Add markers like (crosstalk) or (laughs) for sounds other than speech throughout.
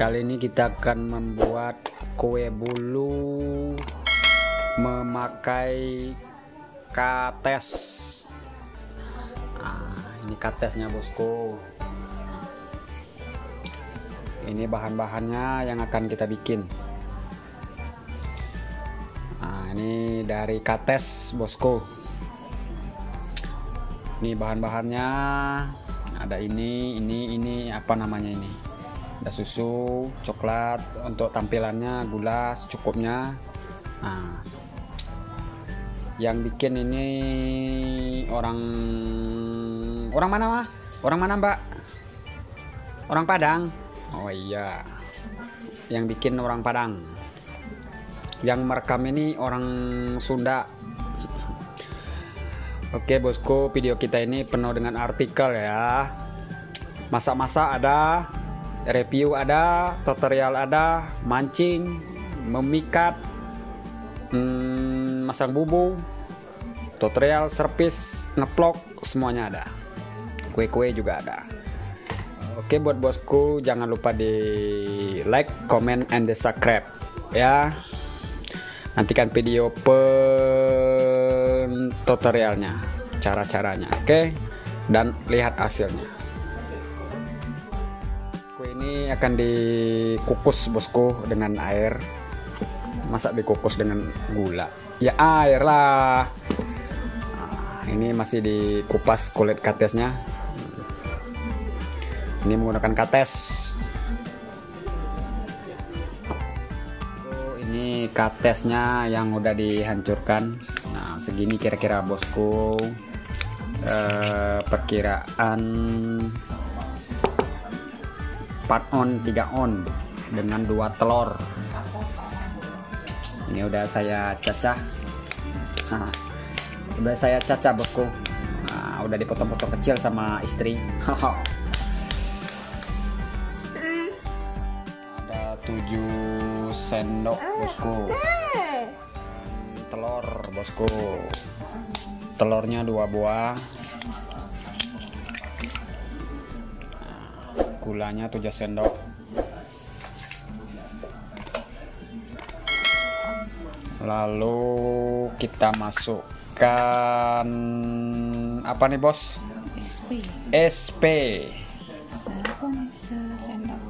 Kali ini kita akan membuat kue bulu memakai kates. Nah, ini katesnya bosku. Ini bahan-bahannya yang akan kita bikin. Nah, ini dari kates bosku. Ini bahan-bahannya ada ini, ini, ini apa namanya ini? Ada susu, coklat untuk tampilannya, gula secukupnya. Nah, yang bikin ini orang orang mana mas? Orang mana mbak? Orang Padang. Oh iya, yang bikin orang Padang. Yang merekam ini orang Sunda. Oke bosku, video kita ini penuh dengan artikel ya. Masak-masak ada, review ada, tutorial ada, mancing, memikat, hmm, masang bubu, tutorial, servis, ngeplok, semuanya ada. Kue-kue juga ada. Oke buat bosku, jangan lupa di like, comment, and the subscribe ya. Nantikan video pen tutorialnya, cara-caranya, oke? Dan lihat hasilnya. Akan dikukus bosku dengan air. Masa dikukus dengan gula? Ya air lah. Nah, ini masih dikupas kulit katesnya. Ini menggunakan kates. Oh, ini katesnya yang udah dihancurkan. Nah, segini kira-kira bosku. Eh, perkiraan 4 on 3 on dengan dua telur. Ini udah saya cacah. Nah, udah saya cacah bosku nah, udah dipotong-potong kecil sama istri. (laughs) Ada 7 sendok bosku. telur bosku. Telurnya dua buah gulanya 7 sendok. Lalu kita masukkan apa nih bos? SP. SP.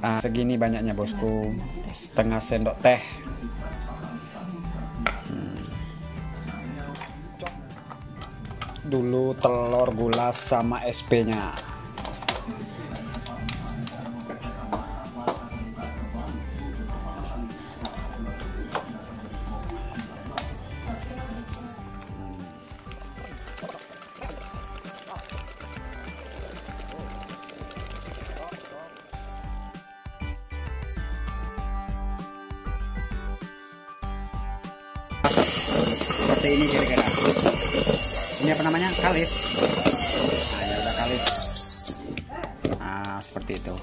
Ah, segini banyaknya bosku. Setengah sendok. Teh. Hmm. dulu telur gula sama SP nya seperti ini kira-kira. Ini apa namanya? Kalis. Nah ya udah kalis. Nah seperti itu.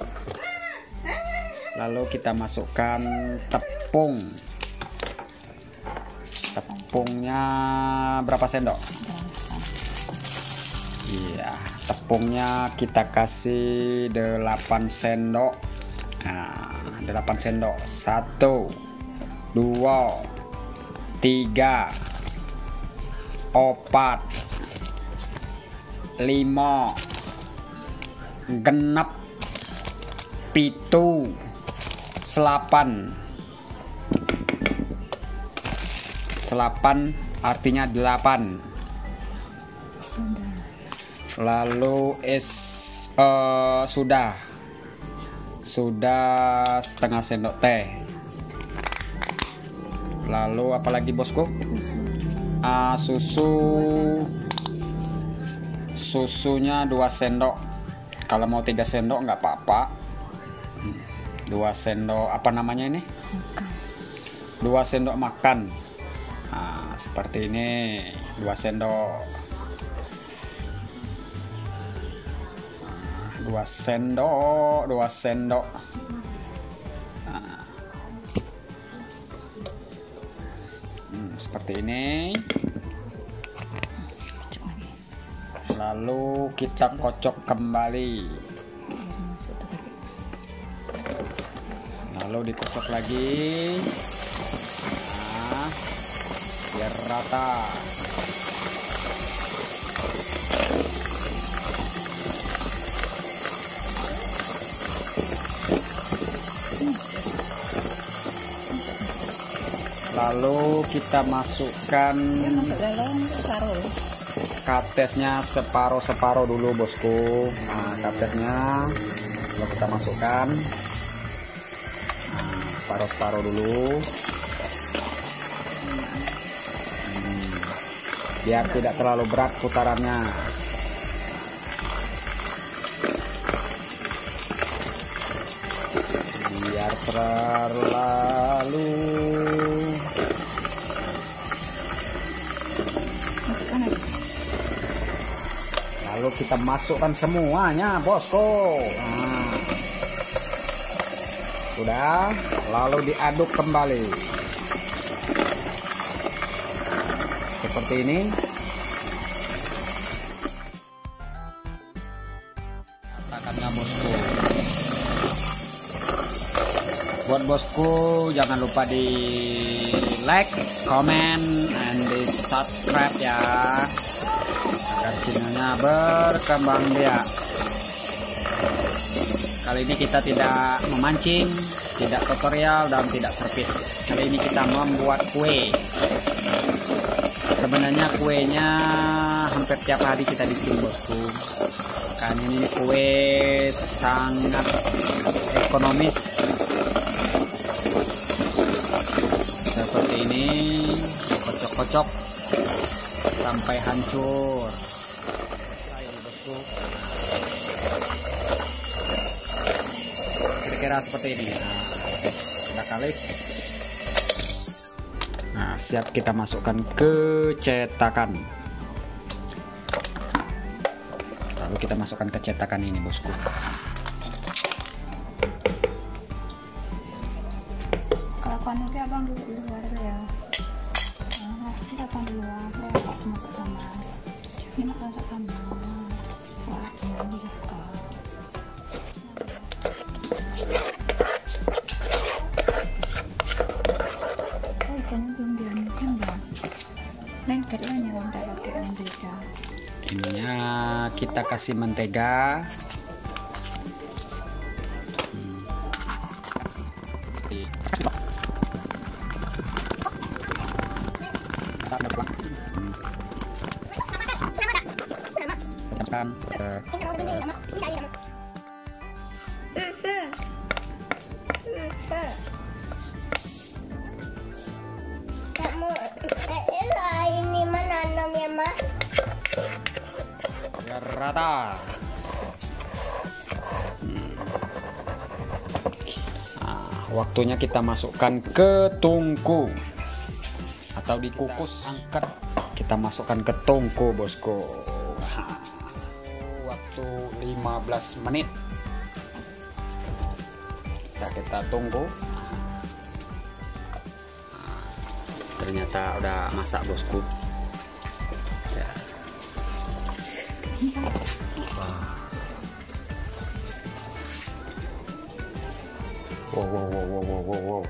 Lalu kita masukkan tepung. Tepungnya berapa sendok? Iya tepungnya kita kasih 8 sendok. Nah 8 sendok. Satu dua tiga opat lima genep pitu selapan. Selapan artinya delapan. Lalu es eh, sudah. Sudah setengah sendok teh. Lalu apalagi bosku Ah, susu. Susunya 2 sendok. Kalau mau 3 sendok nggak apa-apa. 2 sendok apa namanya ini? 2 sendok makan. Nah, seperti ini 2 sendok. 2 sendok 2 sendok seperti ini. Lalu kita kocok kembali. Lalu dikocok lagi. Nah biar rata lalu kita masukkan katesnya separuh-separuh dulu bosku. Nah katesnya lalu kita masukkan. Nah, separuh-separuh dulu. Hmm, biar tidak terlalu berat putarannya biar terlalu. Lalu kita masukkan semuanya, bosku. Nah. Sudah, lalu diaduk kembali. Seperti ini. Bosku, jangan lupa di like, comment, and di subscribe ya agar channelnya berkembang biak. Kali ini kita tidak memancing, tidak tutorial dan tidak servis. Kali ini kita membuat kue. Sebenarnya kuenya hampir tiap hari kita bikin bosku. Kan ini kue sangat ekonomis. Seperti ini, kocok-kocok sampai hancur. Kira-kira seperti ini. Nah, kita kalis. Nah, siap kita masukkan ke cetakan. Lalu kita masukkan ke cetakan ini, bosku. Kalau nanti abang dulu luar ya. Masuk. Ini nak masuk. Wah, ini. Oh, ikannya belum diamkan ya. Beda. Ininya kita kasih mentega. Kamu eh, ini menanam ya mak? biar rata. Nah, waktunya kita masukkan ke tungku atau dikukus angkat kita masukkan ke tungku bosku waktu 15 menit. Kita kita tunggu. Ternyata udah masak bosku ya. Wow, wow, wow, wow, wow, wow, wow.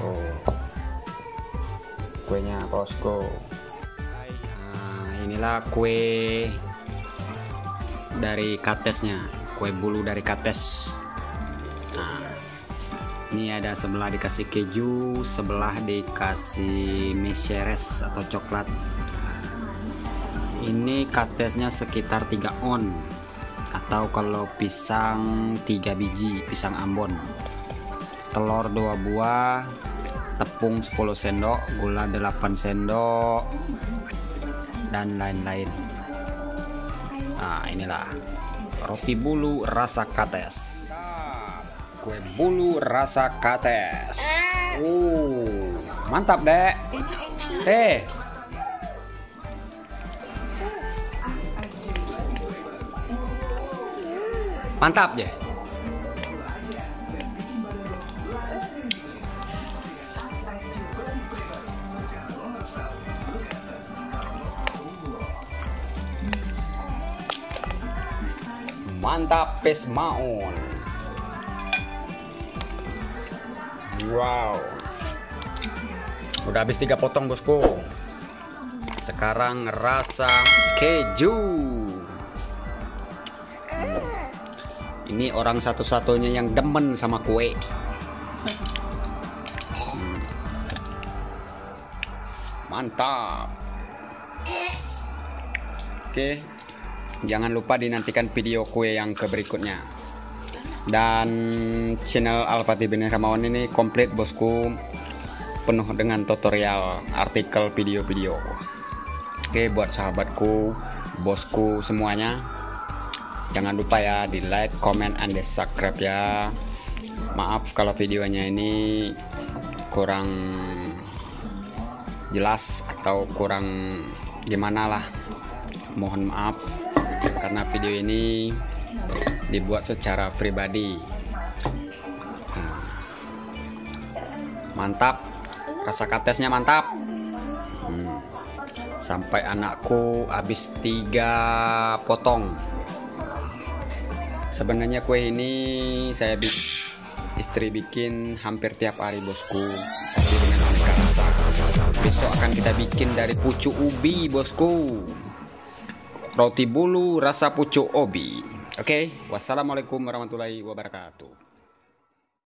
Tuh. Kuenya bosku. Nah, inilah kue dari katesnya, kue bulu dari kates. Nah, ini ada sebelah dikasih keju, sebelah dikasih miseres atau coklat. Ini katesnya sekitar 3 on atau kalau pisang 3 biji pisang Ambon telur 2 buah tepung 10 sendok gula 8 sendok dan lain-lain. Nah inilah. Roti bulu rasa kates. Kue bulu rasa kates. Uh mantap dek. Eh. Mantap ya mantap pes maun Wow. Udah habis tiga potong bosku. Sekarang rasa keju. Ini orang satu-satunya yang demen sama kue. Hmm. Mantap. Oke. Jangan lupa dinantikan video kue yang ke berikutnya. Dan channel Alpati Bin Ramawan ini komplit bosku penuh dengan tutorial artikel video-video. Oke buat sahabatku, bosku semuanya jangan lupa ya di like, comment, and subscribe ya. Maaf kalau videonya ini kurang jelas atau kurang gimana lah. Mohon maaf karena video ini dibuat secara pribadi. Nah, mantap, rasa katesnya mantap. Hmm. Sampai anakku habis tiga potong sebenarnya kue ini saya bikin istri bikin hampir tiap hari bosku tapi dengan aneka rasa besok akan kita bikin dari pucuk ubi bosku roti bulu rasa pucuk ubi oke wassalamualaikum warahmatullahi wabarakatuh